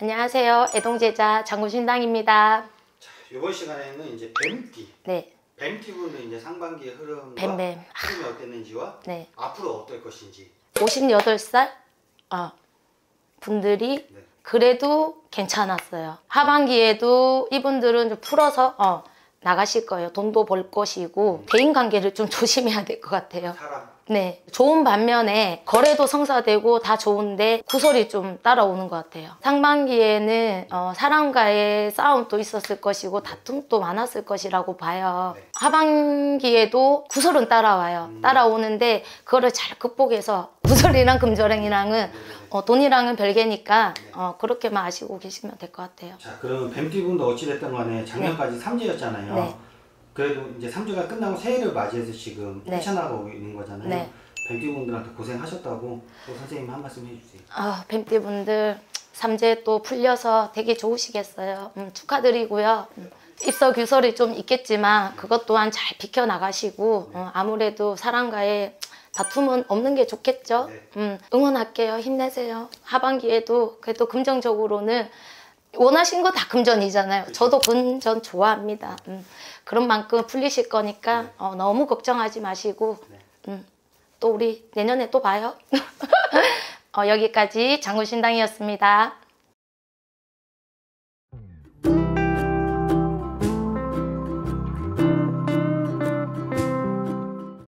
안녕하세요. 애동제자 장구신당입니다. 자, 이번 시간에는 이제 뱀띠. 네, 뱀띠분은 이제 상반기의 흐름과 뱀뱀. 흐름이 어땠는지와 네. 앞으로 어떨 것인지. 58살 어, 분들이 네. 그래도 괜찮았어요. 하반기에도 이분들은 좀 풀어서 어, 나가실 거예요. 돈도 벌 것이고 대인 관계를 좀 조심해야 될 것 같아요. 사람. 네, 좋은 반면에 거래도 성사되고 다 좋은데 구설이 좀 따라오는 것 같아요. 상반기에는 어, 사람과의 싸움도 있었을 것이고 다툼도 많았을 것이라고 봐요. 네. 하반기에도 구설은 따라와요. 음. 따라오는데 그거를 잘 극복해서 구설이랑 네네네. 어, 돈이랑은 별개니까 네. 어, 그렇게만 아시고 계시면 될 것 같아요. 자, 그러면 뱀띠분도 어찌됐든 간에 작년까지 삼재였잖아요. 네. 그래도 이제 삼주가 끝나고 새해를 맞이해서 지금 네. 헤쳐나가고 있는 거잖아요. 네. 뱀띠분들한테 고생하셨다고 또 선생님 한 말씀 해주세요. 아, 뱀띠분들 삼재 또 풀려서 되게 좋으시겠어요. 음, 축하드리고요. 음, 입서 규설이 좀 있겠지만 그것 또한 잘 비켜 나가시고 어, 아무래도 사람과의 다툼은 없는 게 좋겠죠. 네. 음, 응원할게요. 힘내세요. 하반기에도 그래도 금전적으로는 원하신 거 다 금전이잖아요. 저도 금전 좋아합니다. 음, 그런 만큼 풀리실 거니까 네. 어, 너무 걱정하지 마시고 네. 음, 또 우리 내년에 또 봐요. 어, 여기까지 장군신당이었습니다.